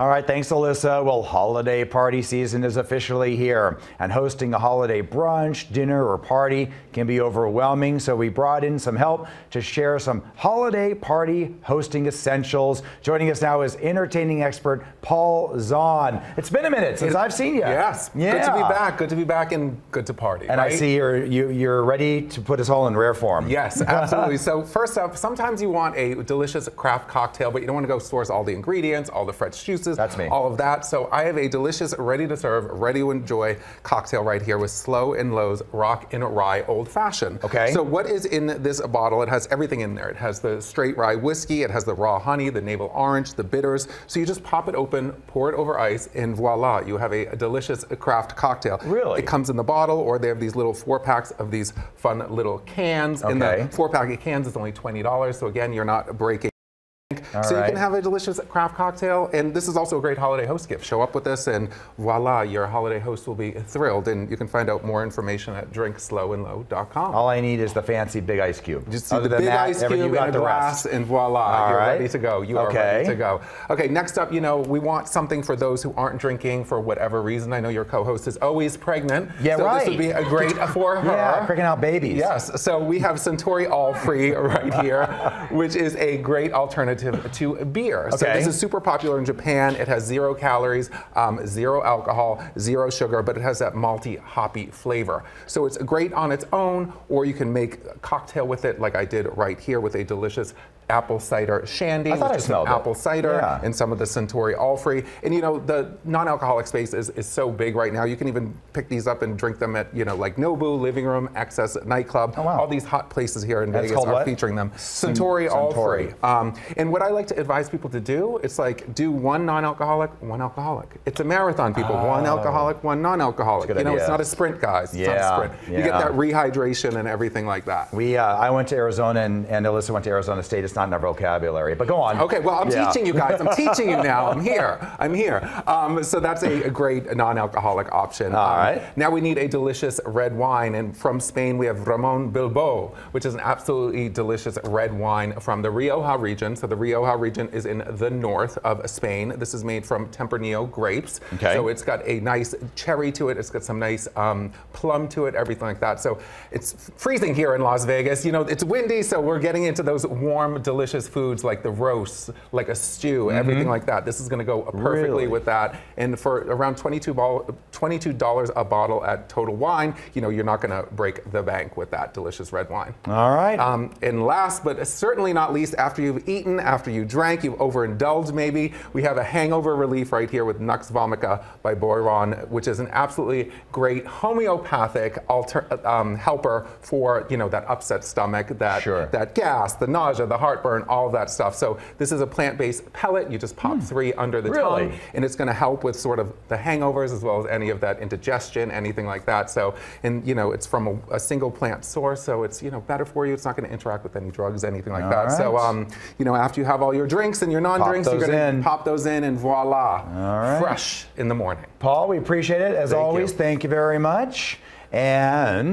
All right, thanks, Alyssa. Well, holiday party season is officially here, and hosting a holiday brunch, dinner, or party can be overwhelming. So we brought in some help to share some holiday party hosting essentials. Joining us now is entertaining expert Paul Zahn. It's been a minute since I've seen you. Yes, yeah. good to be back. Good to be back and good to party. And right? I see you're you, you're ready to put us all in rare form. Yes, absolutely. so first up, sometimes you want a delicious craft cocktail, but you don't want to go source all the ingredients, all the fresh juices, That's me. all of that. So I have a delicious, ready to serve, ready to enjoy cocktail right here with Slow and Low's Rock and Rye Old Fashioned. Okay. So what is in this bottle? It has everything in there. It has the straight rye whiskey, it has the raw honey, the navel orange, the bitters. So you just pop it open, pour it over ice, and voila, you have a, a delicious craft cocktail. Really? It comes in the bottle, or they have these little four packs of these fun little cans. In Okay. the four pack of cans, it's only $20. So again, you're not breaking. All so you can have a delicious craft cocktail, and this is also a great holiday host gift. Show up with this, and voila, your holiday host will be thrilled. And you can find out more information at drinkslowandlow.com. All I need is the fancy big ice cube. Just see Other the big that, ice cube and a the glass, rest. and voila, All you're right. ready to go. You are ready to go. Okay, next up, you know, we want something for those who aren't drinking for whatever reason. I know your co-host is always pregnant. Yeah, so right. this would be a great uh, for her. Yeah, picking out babies. Yes, so we have Suntory All Free right here, which is a great alternative to beer. So this is super popular in Japan. It has zero calories, um, zero alcohol, zero sugar, but it has that malty, hoppy flavor. So it's great on its own, or you can make a cocktail with it, like I did right here with a delicious apple cider shandy, I thought which I is some it. apple cider Yeah. and some of the Suntory All Free. And you know, the non-alcoholic space is, is so big right now. You can even pick these up and drink them at, you know, like Nobu, Living Room, XS Nightclub. Oh, wow. All these hot places here in That's Vegas are what? featuring them. Suntory All Suntory. Free. Um, and what I like to advise people to do, it's like do one non-alcoholic, one alcoholic. It's a marathon, people. One alcoholic, one non-alcoholic. You know, it's not a sprint, guys. It's Yeah, not a sprint. You get that rehydration and everything like that. We, uh, I went to Arizona and, and Alyssa went to Arizona State. It's not in our vocabulary, but go on. Okay, well, I'm Yeah. teaching you guys. I'm teaching you now. I'm here. I'm here. Um, so that's a, a great non-alcoholic option. All Um, right. Now we need a delicious red wine, and from Spain we have Ramon Bilbao, which is an absolutely delicious red wine from the Rioja region. So the Rioja region is in the north of Spain. This is made from Tempranillo grapes. Okay. So it's got a nice cherry to it. It's got some nice um, plum to it, everything like that. So it's freezing here in Las Vegas. You know, it's windy, so we're getting into those warm, delicious foods like the roast, like a stew, everything like that. This is going to go perfectly. Really? with that. And for around 22 ball, $22 a bottle at Total Wine, you know, you're not going to break the bank with that delicious red wine. All right. Um, and last, but certainly not least, after you've eaten, after you drank, you've overindulged maybe, we have a hangover relief right here with Nux Vomica by Boiron, which is an absolutely great homeopathic alter, um, helper for you know that upset stomach, that Sure. that gas, the nausea, the heartburn, all of that stuff. So this is a plant-based pellet. You just pop three under the. Really? tongue, and it's going to help with sort of the hangovers as well as any of that indigestion, anything like that. So, and you know, it's from a, a single plant source, so it's you know better for you. It's not going to interact with any drugs, anything like All that. So, um, you know, after you have all your drinks and your non-drinks, you're going to pop those in, and voila, right. fresh in the morning. Paul, we appreciate it as Thank always. you. Thank you very much. And